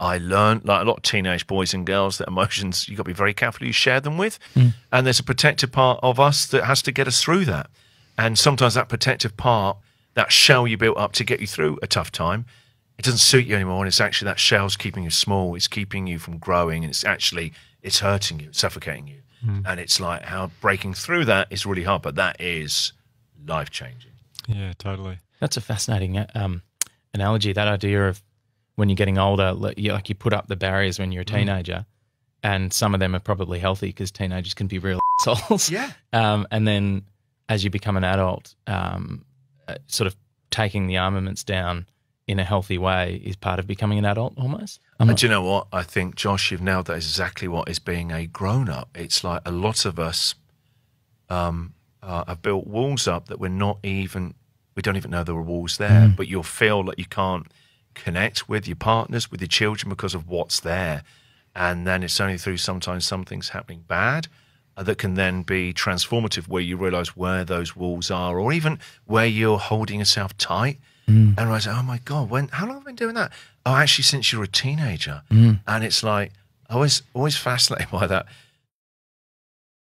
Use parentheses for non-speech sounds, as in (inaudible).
I learned, like a lot of teenage boys and girls, that emotions you've got to be very careful who you share them with, Mm. and there's a protective part of us that has to get us through that. And sometimes that protective part, that shell you built up to get you through a tough time, it doesn't suit you anymore. And it's actually that shell's keeping you small. It's keeping you from growing. And it's actually, it's hurting you, it's suffocating you. And it's like how breaking through that is really hard, but that is life changing. Yeah, totally. That's a fascinating um, analogy. That idea of when you're getting older, like you, like you put up the barriers when you're a teenager, and some of them are probably healthy because teenagers can be real (laughs) assholes. Yeah. Um, and then as you become an adult, um, uh, sort of taking the armaments down in a healthy way is part of becoming an adult almost. I'm And not- do you know what? I think, Josh, you've nailed that exactly what is being a grown up. It's like a lot of us um, uh, have built walls up that we're not even, we don't even know there were walls there, but you'll feel that you can't connect with your partners, with your children because of what's there. And then it's only through sometimes something's happening bad uh, that can then be transformative where you realize where those walls are or even where you're holding yourself tight and realize, oh my God, when how long have I been doing that? Oh, actually, since you were a teenager. And it's like, I was always (laughs) fascinated by that.